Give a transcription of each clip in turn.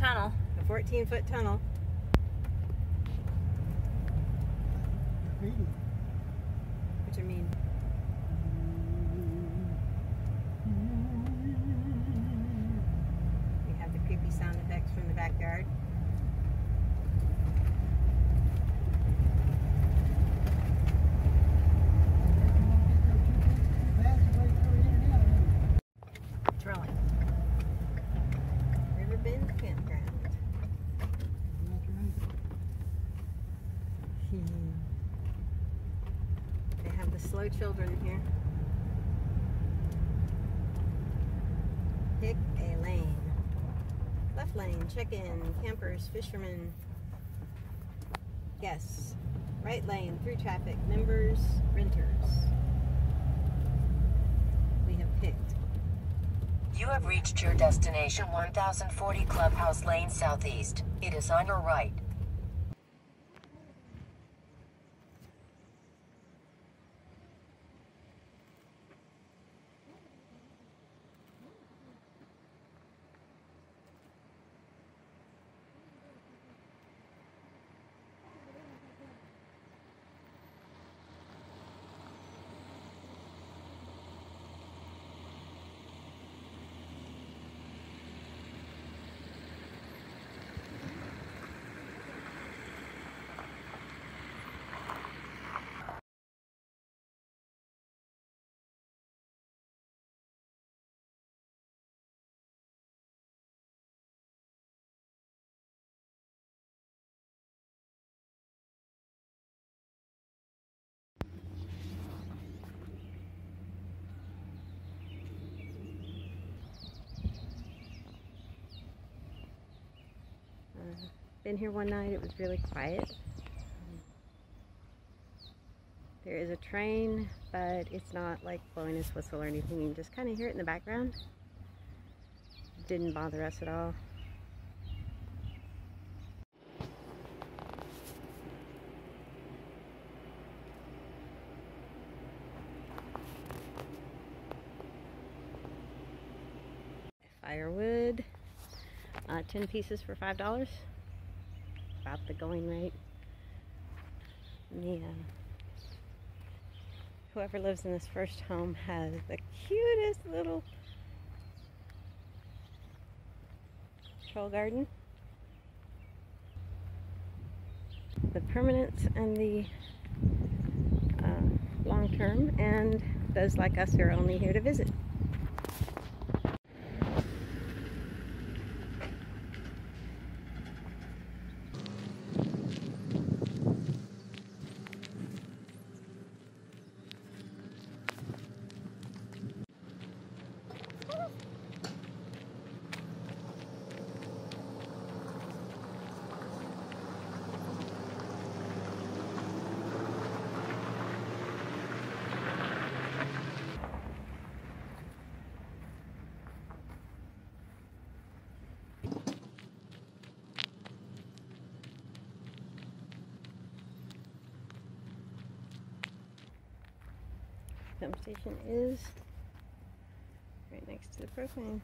tunnel. A 14 foot tunnel. What do you mean? We have the creepy sound effects from the backyard. They have the slow children here. Pick a lane. Left lane, check in, campers, fishermen. Yes. Right lane, through traffic, members, renters. We have picked. You have reached your destination 1040 Clubhouse Lane Southeast. It is on your right. Uh, here one night, it was really quiet. There is a train, but it's not like blowing its whistle or anything. You can just kind of hear it in the background. Didn't bother us at all. Firewood, uh, 10 pieces for $5. About the going rate. Yeah. Whoever lives in this first home has the cutest little troll garden. The permanents and the uh, long term, and those like us who are only here to visit. Pump station is right next to the propane.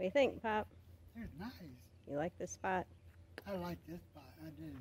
What do you think, Pop? They're nice. You like this spot? I like this spot. I do.